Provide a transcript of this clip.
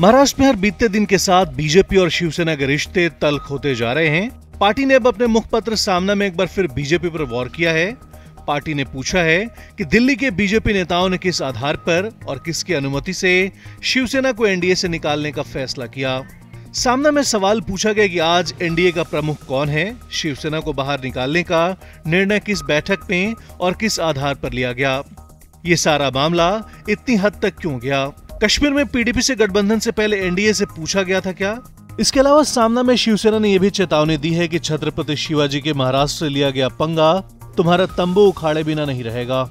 महाराष्ट्र में हर बीतते दिन के साथ बीजेपी और शिवसेना के रिश्ते तल्ख होते जा रहे हैं। पार्टी ने अब अपने मुखपत्र सामना में एक बार फिर बीजेपी पर वॉर किया है। पार्टी ने पूछा है कि दिल्ली के बीजेपी नेताओं ने किस आधार पर और किसकी अनुमति से शिवसेना को एनडीए से निकालने का फैसला किया? सामना में सवाल पूछा गया कि आज एनडीए का प्रमुख कौन है? शिवसेना को बाहर निकालने का निर्णय किस बैठक में और किस आधार पर लिया गया? ये सारा मामला इतनी हद तक क्यों गया? कश्मीर में पीडीपी से गठबंधन से पहले एनडीए से पूछा गया था क्या? इसके अलावा सामना में शिवसेना ने यह भी चेतावनी दी है कि छत्रपति शिवाजी के महाराष्ट्र से लिया गया पंगा तुम्हारा तंबू उखाड़े बिना नहीं रहेगा।